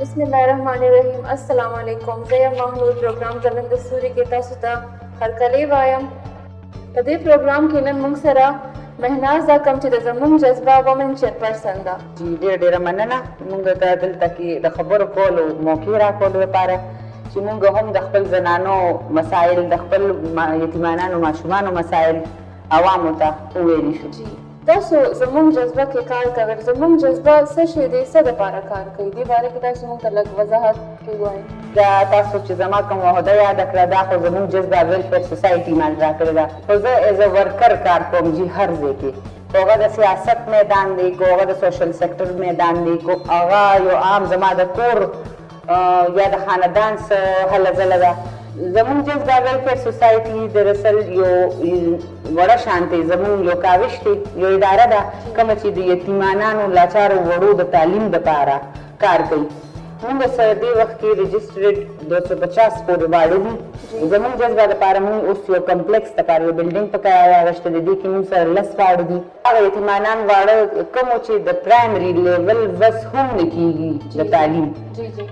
بسم الله الرحمن الرحیم السلام علیکم زه یم محنور پروګرام زمند سوري کې تاسو ته هرکلی وایم په دې پروګرام کې نن موږ سره مهناز دا کم چې د زمونږ جذبه ومن چیرپرسن ده جی ډیر ډیر مننه مونږ ته دلته کې د خبرو کولو موقع راکولو لپاره چې مونږ هم د خپل زنانو مسایل د خپل یتیمانانو ماشومانو مسایل عوامو ته وویلی شو جی تاسو زمونږ جذبه کې کار کوئ زمونږ جذبه څه شی دی څه دپاره کار کوي دې باره کې تاسو مونږ ته لږ وضاحت ووایئ دا تاسو چې زما کوم عهده یاده کړه دا خو زمونږ جذبه ویلفیر سوسایټي مال راکړې ده خو زه ایز ا ورکر کار کوم جی هر ځای کې که هغه د سیاست میدان دی، که هغه د سوشل سیکټر میدان دی، که هغه یو عام زما د کور یا د خاندان څه هله ځله ده، زموږ جز ګارډ ویلفیر سوسایټي دراصل یو وړه شانتې زموږ یو کاوش دی، یو اداره ده کومه چې د یتیمانانو، لاچارو وړو د تعلیم لپاره کار کوي مونږ سره دې وخت کې رجسټرډ 250 پورې واړه دي زمونږ جذبه لپاره مونږ اوس یو کمپلیکس لپاره یو بلډینګ په کرایه اغشته دی دې کې مونږ سره لس واړه دي هغه یتیمانان واړه کوم چې د پرایمري لیول وس هم نه کیږي د تعلیم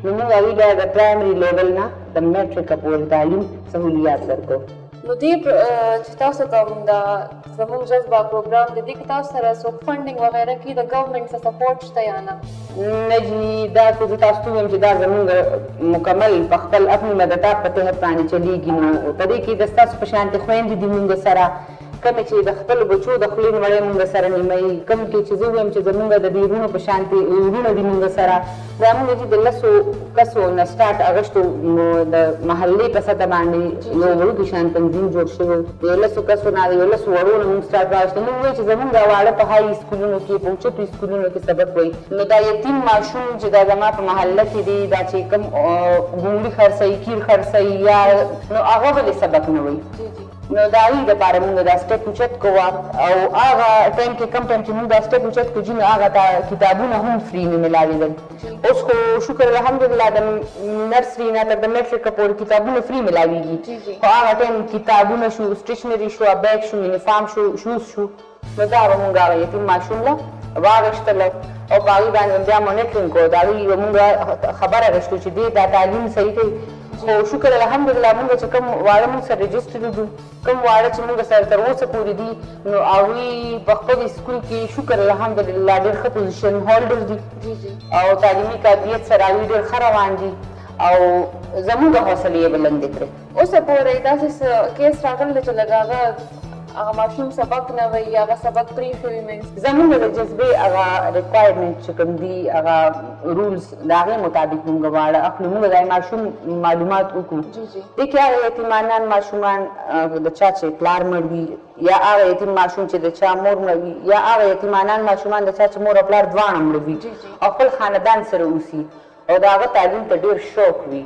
نو مونږ هغوی له د پرایمري لیول نه د میټریک پورې تعلیم سهولیات ورکوو نو دې چې تاسو ته هم دا زموږ جذبه پروګرام دی دې کې تاسو سره څوک فنډینګ وغیره کوي د ګورنمنټ څخه سپورټ شته یا نه؟ نجی دا خو زه تاسو ته ووایم چې دا زموږ مکمل په خپل اپنی مدد آپ په تحت باندې چلیږي نو په دې کې د ستاسو په شانتې خویندې دي موږ سره کومې چې د خپلو بچو د خولې نوړی موږ سره نیمه یي کوم کې چې زه ووایم چې زموږ د بیرونو په شانتې وروڼه دي موږ سره دا موږ چې د لسو کسو نه سټارټ اغشتو نو د محلې په سطح باندې یو وړوکی شان تنظیم جوړ شوی و. د یو لسو کسو نه د یو لسو وړو نه موږ سټارټ واغشته. موږ وایو چې زموږ واړه په هايي اسکولونو کې په اوچتو اسکولونو کې سبق وایي. نو دا یتیم ماشوم چې دا زما په محله کې دی دا چې کوم ګونګړي خرڅوي، کیر خرڅوي یا نو هغه ولې سبق نه وایي؟ نو د هغی د پاره مونږ دا سټیک اوچت کو وا او هغه ټایم کی کم ټایم چی مونږ دا سټیک اوچت کو جی نو هغه ته کتابونه هم فری نه ملاویدل اوس خو شکر الحمدالله د نرسری نه تر د میټریک پوری کتابونه فری ملاویږی خو هغه ټایم کتابونه شو سټیشنری شو بیګ شو یونیفارم شو شوز شو نو دا به مونږ هغه یتیم ماشوم له واغشتل او په هغی باندی به بیا مونیټرینګ کو او د هغی به مونږ خبر اغشتو چی دی دا تعلیم صحیح کوی خو شکر الحمدالله مونږ چی کوم واړه مونږ سره رجسټرډ وو کوم واړه چی مونږ سره تر اوسه پوری دی نو هغوی په خپل سکول کی شکر الحمدالله ډیر ښه پوزیشن هولډر دی او تعلیمی قابلیت سره هغوی ډیر ښه روان دی او زمونږ حوصلی یی بلندی کړی. اوسه پورې داسې څه کیس راغلی دی چې لږ هغه هغه ماشوم سبق نه وایي یا هغه سبق پریښی وي مینځ کې. زمونږ د جذبې هغه ریکوایرمنټ چې کوم دي هغه رولز د هغې مطابق مونږ واړه اخلو مونږ د ماشوم معلومات وکړو دې کې هغه یتیمانان ماشومان د چا چې پلار مړ وي یا هغه یتیم ماشوم چې د چا مور مړه وي یا هغه یتیمانان ماشومان د چا چې مور او پلار دواړه مړه وي او خپل خاندان سره اوسي او د هغه تعلیم ته ډیر شوق وی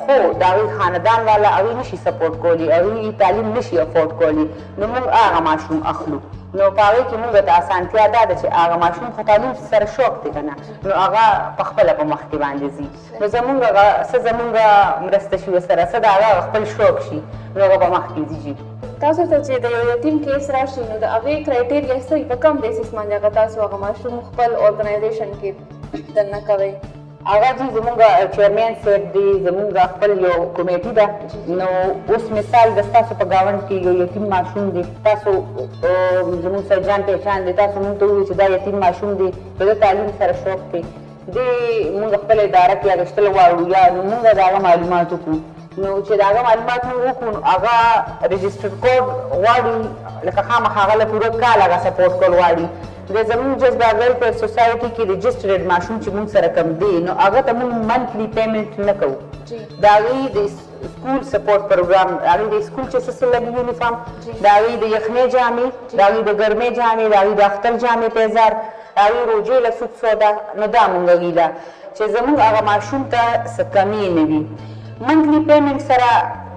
خو د هغوی خاندان والا هغوی نشی سپورټ کولی او هغوی تعلیم نشی افورډ کولی نو موږ هغه ماشوم اخلو نو په هغه کی موږ ته اسانتیا دا ده چی هغه ماشوم خو تعلیم سره شوق دی کنه نو هغه په خپله په مخ کی باندی ځی نو زموږ هغه څه زموږ مرسته شی ورسره څه د هغه هغه خپل شوق شی نو هغه په مخ کی ځی جی. تاسو ته چې د یو یتیم کیس راشي نو د هغې کرایټیریا څه وي په کوم بیسس باندې هغه تاسو هغه ماشوم خپل ارګنایزیشن کې پوښتنه کوي هغه جی زمونږ چیرمین صاحب دی زمونږ خپل یو کمیټی ده نو اوس مثال د تاسو په گاونډ کې یو یتیم ماشوم دی تاسو زمونږ سره جان پہچان دی تاسو مونږ ته ووی چې دا یتیم ماشوم دی د ده تعلیم سره شوق دی دی مونږ خپل اداره کې اغشتل غواړو یا نو مونږ د هغه معلومات وکړو نو چې د هغه معلومات مونږ وکړو نو هغه رجسټر کوډ غواړي لکه خامخا هغه له پوره کال هغه سپورټ کول غواړي د زمونږ جذبه ویلفیر سوسایټي کې رجسټرډ ماشوم چې مونږ سره کم دی نو هغه ته مونږ منتلی پیمنټ نه کوو د هغوی د سکول سپورټ پروګرام د هغوی د سکول چې څه لګي یونیفارم د هغوی د یخنۍ جامې د هغوی د ګرمۍ جامې د هغوی د اختر جامې پیزار د هغوی روژې له سود سودا نو دا مونږ هغوی له چه زموږ هغه ماشوم ته څه کمی نه وی منتلی پیمنټ سره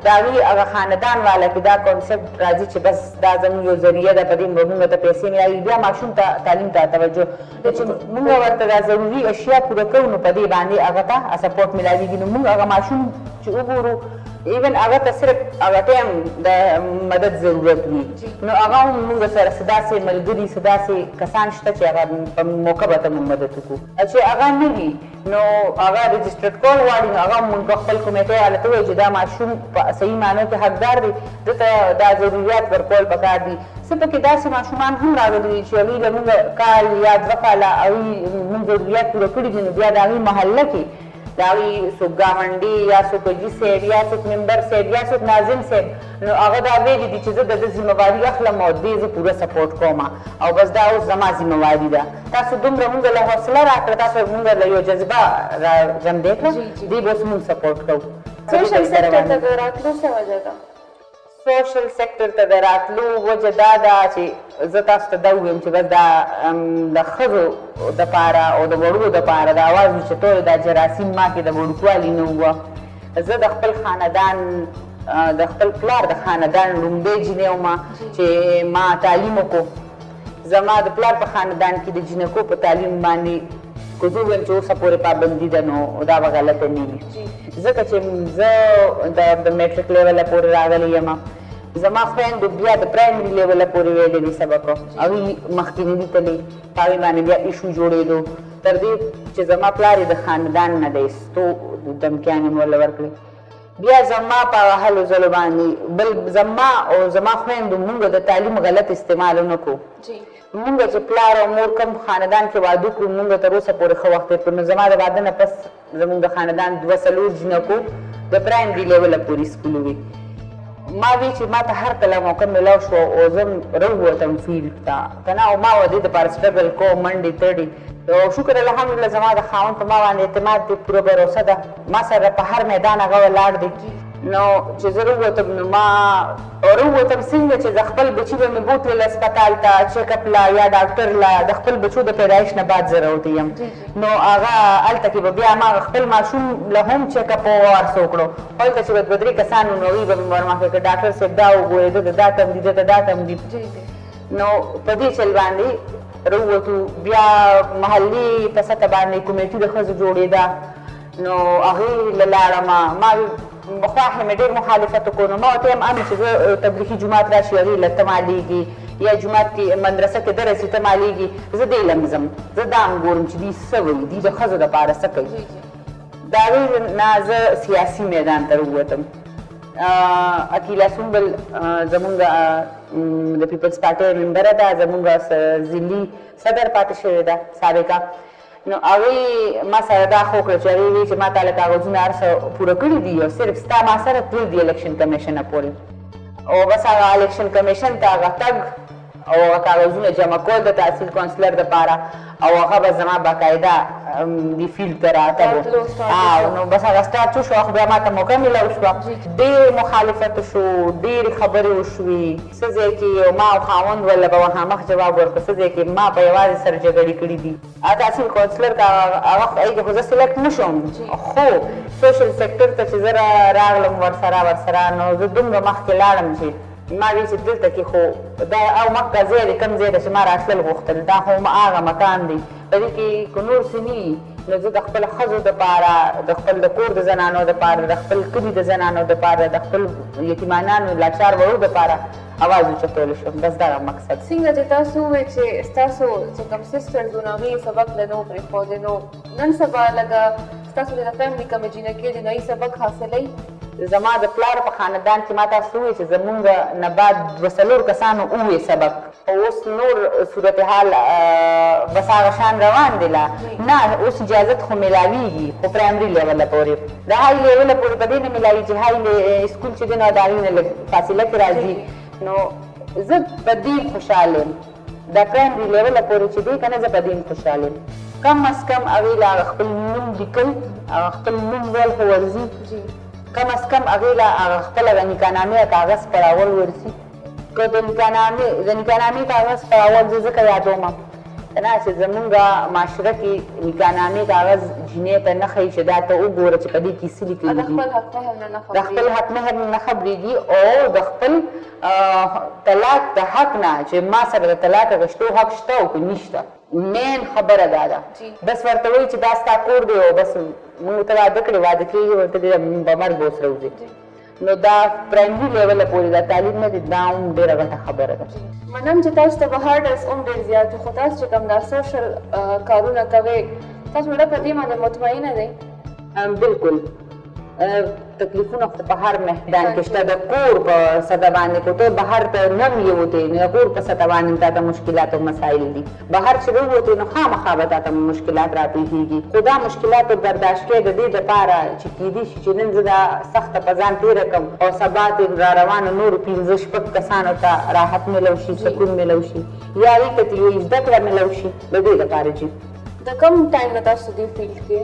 داغی هغه خاندان والا کی دا کونسپټ راځی چه بس دا زموږ یو ذریعه ده پدی به موږ ته پیسی میلاویږی بیا ماشوم ته تعلیم ته توجه ده چه موږ ورته دا ضروری اشیا پوره کوو نو پدی باندی هغه ته سپورټ میلاویږی نو موږ هغه ماشوم چه وګورو ایون هغه ته صرف هغه ټایم د مدد ضرورت وی نو هغه هم موږ سره څه داسی ملګری څه داسی کسان شته چه هغه په موقع به ته موږ مدد وکړو. چي هغه نه وي نو هغه رجسټرډ کول غواړي نو هغه مونږ خپل کميټي واله ته وایو چي دا ماشوم په صحيح معنو کي حقدار دی ده ته دا ضروريات ورکول پکار دي څه پکي داسي ماشومان هم راغلي دي چي هغوی له مونږ کال يا دوه کاله هغوی مونږ ضروريات پوره کړي دي نو بيا د هغوی محله کي د هغوی څوک ګاونډی یا څوک حاجی صاحب یا څوک ممبر صاحب یا څوک ناظم صاحب نو هغه دا ویلی دی چی زه دده ذمه واری اخلم او دی زه پوره سپورټ کوم او بس دا اوس زما ذمه واری ده تاسو دومره مونږ له حوصله راکړه تاسو مونږ له یو جذبه را ژوندی کړه دی به اوس مونږ سپورټ کوو فیشن سیکټر ته د راتلو څه وجه ده؟ سوشل سکټر ته د راتلو وجه دا ده چې زه تاسو ته دا ووایم چې بس دا د ښځو دپاره او د وړو دپاره د اواز اوچتولو دا جراثیم ما کې د وړوکوالي نه ووه. زه د خپل خاندان د خپل پلار د خاندان ړومبۍ جینۍ ومه چې ما تعلیم وکړو. زما د پلار په خاندان کي د جینکو په تعلیم باندي که زه ووایم چې اوسه پورې پابندي ده نو دا به غلطه نه وي ځکه چې زه د د میټریک لیوله پورې راغلی یم زما خویندو بیا د پرایمري لیوله پورې ویلی دی سبق هغوی مخکې نه دي تللی په هغې باندې بیا ایشو جوړېدو تر دې چې زما پلار یې د خاندان نه دی ستو دمکیانې مو له ورکړې بیا زما په هغه هلو ځلو باندی بل زما او زما خویندو مونږ د تعلیم غلط استعمال ونه کړو مونږ چې پلار او مور کوم خاندان کې واده کړو مونږ تر اوسه پورې ښه وخت تیر کړو نو زما د واده نه پس زمونږ د خاندان دوه څلور جینکو د پرایمری لیوله پورې سکول وی ما وی چې ما ته هر کله موقع ملاو شو او زه راووتم فیلډ ته که نه او ما به دې دپاره سټرګل کوم منډې تړې او شکر الحمدلله زما د خاوند په ما باندې اعتماد دی پوره بروسه ده ما سره په هر میدان هغه ولاړ دی نو چې زه ووتم نو ما ورووتم څنګه چې د خپل بچي به مې بوتلل هسپتال ته چیک اپ لا یا ډاکټر لا د خپل بچو د پیدایش نه بعد زه راوتې یم نو هغه هلته کې به بیا ما خپل ماشوم له هم چیک اپ وارس وکړو هلته چې به دوه درې کسان نو هغوی به مې ورمخې که ډاکټر صاحب دا وګورې ده ته دا کم دي ده ته دا کم دي نو په دې چل باندې راووتو، بیا محلې په سطح باندې کمېټي د ښځو جوړېده، نو هغې له لاړم، ما خواښې مې ډېر مخالفت وکړ، نو ما ورته ویل امې چې زه تبلیخي جومات راشي هغې له ته مالېږې، یا جومات کې مدرسه کې درس وي ته مالېږې، زه دې لم ځم، زه دا هم ګورم چې دوی څه وایي، دوی د ښځو لپاره څه کوي، د هغې نه زه سیاسي میدان ته راووتم. عقیله سنبل زمونږ د پیپلز پارټۍ ممبره ده، زمونږ ضلعي صدر پاتې شوې ده سابقه، نو هغې ما سره دا ښه وکړه چې هغې وې چې ما تاله کاغذونه هر څه پوره کړي دي او صرف ستا ما سره تلل دي الیکشن کمیشن پورې. او بس هغه الیکشن کمیشن ته هغه تګ او هغه کاغذونه جمع کول د تحصیل کونسلر لپاره او هغه به زما باقاعده دی فیلډ ته راتلو او نو بس هغه سټارټ شو شو خو بیا ماته موقع ملاو شوه ډېر مخالفت شو ډېرې خبرې وشوې څه ځای کې یو ما او خاوند وله به مخامخ جواب ورکړو څه ځای کې ما په یوازې سر جګړې کړي دي تحصیل کونسلر که هغه هغې کې خو زه سلیکټ نه شوم خو سوشل سیکټر ته چې زه راغلم ورسره ورسره نو زه دومره مخکې لاړم چې ما وې چې دلته کې خو دا او مکه ځای دی کوم ځای ته چې ما راتلل غوښتل دا خو هم هغه مکان دی په دې کې که نور څه نه وي نو زه د خپل ښځو د پاره د خپل د کور د زنانو د پاره د خپل کلي د زنانو د پاره د خپل یتیمانانو لاچار وړو د پاره اواز اوچتول شم بس دغه مقصد څنګه چې تاسو وې چې ستاسو چې کوم سیسټرز و نو هغې سبق له نو پرېښودی نو نن سبا لکه ستاسو چې د فیملي کومې جینکې دي نو هغوی سبق حاصلوي زما د پلار په خاندان کي ما تاسو ته وویل چي زمونږ نه بعد دوه څلور کسانو ووې سبق. خو اوس نور صورتحال بس هغه شان روان دی لا نه اوس اجازت خو ملاویږي خو پرایمري لیوله پوري د های لیوله پوري په دې نه ملاویږي چي های اسکول چي دی نو د هغي نه لږ فاصله کي راځي نو زه په دې خوشحاله یم. دا پرایمري لیول پورې چې دی کنه زه په دې هم خوشحال یم. کم از کم هغې له هغه خپل نوم لیکل هغه خپل نوم ویل خو ورځي کم از کم هغې له هغه خپله د نکاح نامې کاغذ پړاول ورځي که د نکاح نامې د نکاح نامې کاغذ پړاول زه ځکه یادوم کنه چې زمونږ معاشره کې نکاح نامې کاغذ جینۍ ته نه ښیي چې دا ته وګوره چې په دې کې څه لیکلي دي د خپل حق مهر نه نه خبرېږي او د خپل طلاق د حق نه چې ما سره د طلاق غشتو حق شته او که نشته مین خبره دا ده بس ورته وایي چې دا ستا کور دی او بس موږ ته واده کړې واده کېږي ورته دی په مرګ به سره وځي نو دا پرایمري لیول پورې دا تعلیم نه دی دا هم ډېره غټه خبره ده منم چې تاسو ته به هارډرز هم ډېر زیات خو تاسو چې کوم دا سوشل کارونه کوئ تاسو ډېر په دې باندې مطمئنه دی بالکل تکلیفونه خو په هر میدان کې شته د کور په سطح باندې کو ته بهر ته نم یوتې نو د کور په سطح باندې تاته مشکلات او مسایل دي بهر چې ووتې نو خامخا به تاته مشکلات راپېښېږي خو دا مشکلات او برداشت کړی د دې دپاره چې کېدی شي چې نن زه دا سخته په ځان تېره کړم او سبا ترې راروانو نورو پنځه شپږ کسانو ته راحت مېلو شي سکون مېلو شي یا هیکتي یوه زده کړه مېلو شي د دې دپاره جي. د کوم ټایم نه تاسو دې فیلډ کې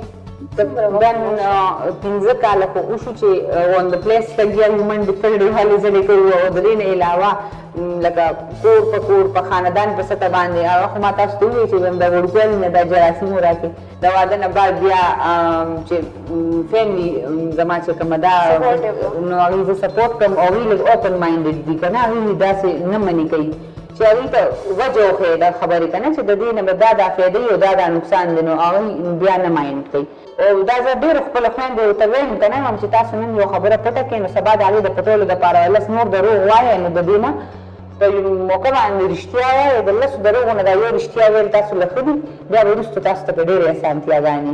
تقریبا پنځه کاله خو وشو چې اون د پلیس لګیا یو منډې تړلې هلې ځلې کوو او د دې نه علاوه لکه کور په کور په خاندان په سطح باندې هغه خو ما تاسو ته وویل چې ویم د وړوکوالي نه دا جراثیمو راکې د واده نه بعد بیا چې فیملي زما چې کومه دا نو هغوی زه سپورټ کوم هغوی لږ اوپن مایندډ دي که نه هغوی داسې نه منې کوي چې هغوی ته وجه وښیې دا خبرې ته نه چې ددې نه به دا دا فیده وي او دا دا نقصان دی نو هغوی بیا نه ماینډ کوي. او دا زه ډیرو خپلو خویندو ته ویم که نه وایم چې تاسو نن یو خبره پټه کړئ نو سبا د هغې د پټولو دپاره لس نور دروغ وایئ نو ددې نه په یو موقع باندې رښتیا وایئ د لسو دروغو نه دا یو رښتیا ویل تاسو له ښه دي بیا به وروسته تاسو ته په ډیرې اسانتیاګانې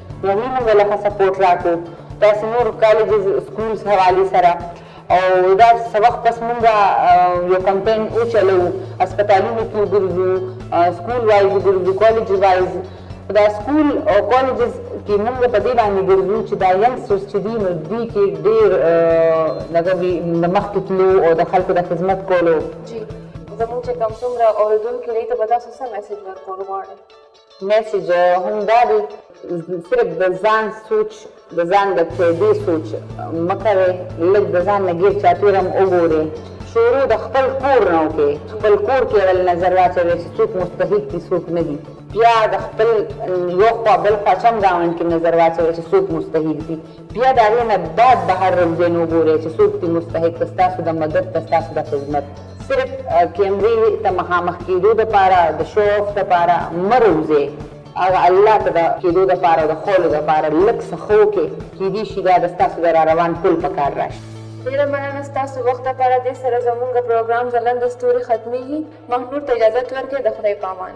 نو وی مونږ له ښه سپورټ راکو داسی نور کالجز سکولز حوالی سره او دا څه وخت پس مونږ یو کمپین او چلوو هسپتالونو کی وګرځو سکول وایز وګرځو کالج وایز دا سکول او کالجز کی مونږ په دی باندی ګرځو چی دا ینګسټرز چی دی نو دوی کی ډیر لګه وی د مخکی تلو او د خلکو د خدمت کولو. جی زمونږ چی کوم څومره اوریدونکی دی ته به تاسو څه میسج ورکول غواړی. میسج هم دا دی صرف د ځان سوچ د ځان د قیدې سوچ مه کوئ لږ د ځان نه ګیر چاپیر هم وګورئ شروع د خپل کور نه وکړئ خپل کور کې اول نظر واچوئ چې څوک مستحق دي څوک نه دي بیا د خپل یو خوا بل خوا چم ګاونډ کې نظر واچوئ چې څوک مستحق دي بیا د هغې نه بعد بهر رمزین وګورئ چې څوک دي مستحق د ستاسو د مدد د ستاسو د خدمت. صرف کیمرې ته مخامخ کیدو دپاره د شو اف دپاره مه روزې هغه الله ته د کیدو دپاره او د خولو دپاره لږ څه ښه وکړئ کیدی شي دا د ستاسو د راروان پل په کار راشي. ډیره مننه ستاسو وخت دپاره دې سره زمونږ پروګرام ځلنده ستوري ختمیږي مخ نور ته اجازت ورکړئ د خدای په امان.